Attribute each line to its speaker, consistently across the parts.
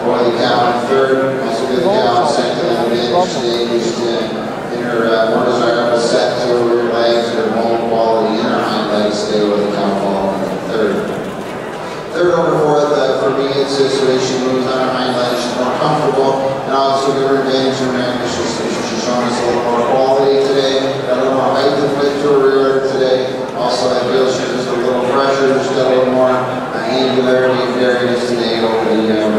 Speaker 1: Roy the cow in third, also good cow second, and then today used in, in her, uh, more desirable set to her rear legs, her bone quality in her hind legs, today with the cow fall in third. Third over fourth, uh, for me, it's a situation moves on her hind legs, she's more comfortable, and also give her advantage in her she's, she's showing us a little more quality today, a little more height and width to her rear today. Also, I feel she's just a little fresher, just a little more uh, angularity and variance today over the, uh,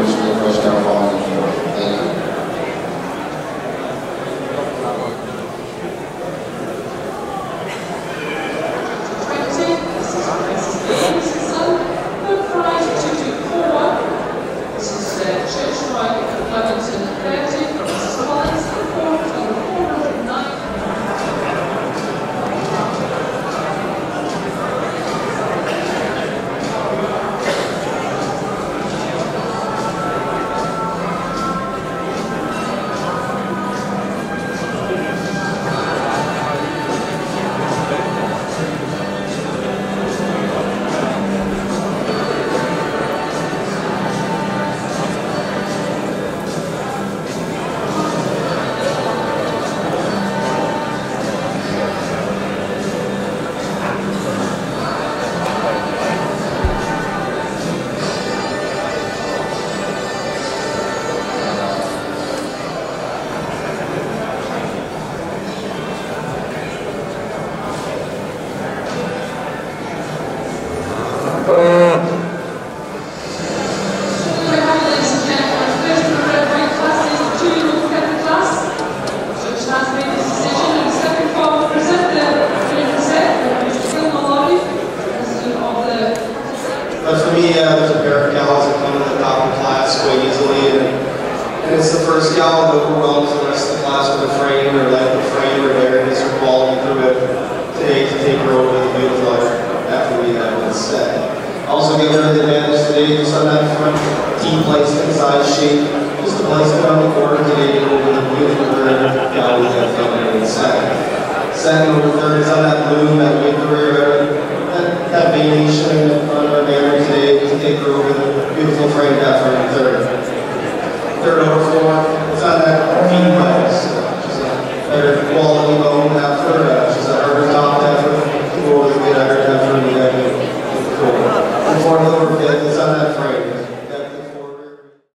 Speaker 2: But for me, uh, there's a pair of gals that come to the top of class quite easily, and, and it's the first gal that overwhelms the rest of the class with a frame or length of frame or variance or quality through it today to take her over the beautiful after we have it set. Also give her the advantage today just on that front teat placement size shape, just to place it on the corner today over the beautiful rear gal we have coming in second. Second over third is on that loom, that wing career, that, that variation